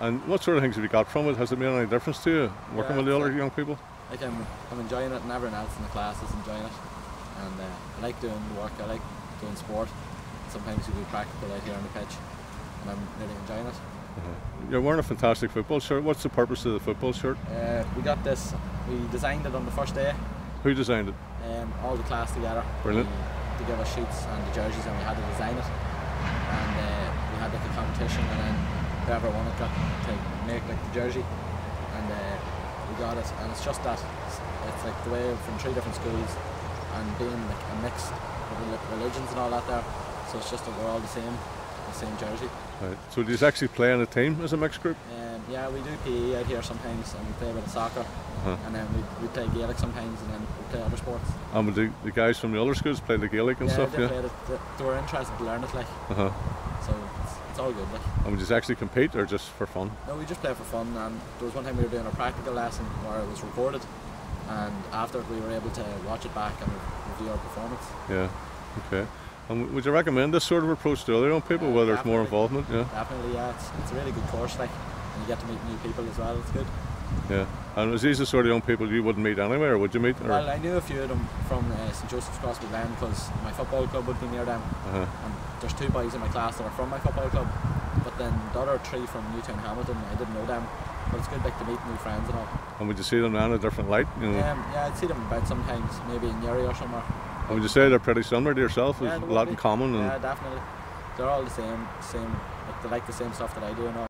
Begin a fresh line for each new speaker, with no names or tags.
And what sort of things have you got from it? Has it made any difference to you working
Yeah,
with the other young people?
Like I'm, I'm enjoying it, and everyone else in the class is enjoying it. And uh, I like doing work. I like doing sport. Sometimes we do practical out here on the pitch, and I'm really enjoying it.
You're wearing a fantastic football shirt. What's the purpose of the football shirt?
Uh, we got this. We designed it on the first day.
Who designed it?
Um, all the class together.
Brilliant.
We, to give us sheets and the jerseys, and we had to design it. And uh, we had like a competition, and then whoever won it got to make like the jersey, and uh, we got it. And it's just that it's, it's like the way from three different schools, and being like a mix of religions and all that there. So it's just that we're all the same, the same jersey.
Right. So do you actually play in a team as a mixed group?
Um, yeah, we do PE out here sometimes, and we play a bit of soccer,
Uh-huh.
and then we, we play Gaelic sometimes, and then we play other sports.
And would the, the guys from the other schools play the Gaelic and
yeah,
stuff?
they
Yeah.
They, they were interested to learn it, like
Uh-huh.
so. It's, it's all good, like.
And would you actually compete or just for fun?
No, we just play for fun, and there was one time we were doing a practical lesson where it was recorded, and after we were able to watch it back and review our performance.
Yeah. Okay. And would you recommend this sort of approach to other young people
Uh,
where there's more involvement? Yeah.
Definitely, yeah, it's, it's a really good course, like, and you get to meet new people as well. It's good.
Yeah. And is these the sort of young people you wouldn't meet anywhere, would you meet? Or,
Well, I knew a few of them from uh, St Joseph's Crossmaglen because my football club would be near them,
uh-huh.
and there's two boys in my class that are from my football club, but then the other three from Newtownhamilton, I didn't know them. But it's good like to meet new friends and all.
And would you see them now in a different light? You know?
Um, yeah, I'd see them about sometimes, maybe in Newry or somewhere.
And would you say they're pretty similar to yourself?
Yeah,
There's
they
a lot
be.
in common. And
Yeah, definitely. They're all the same, same. Like they like the same stuff that I do and all.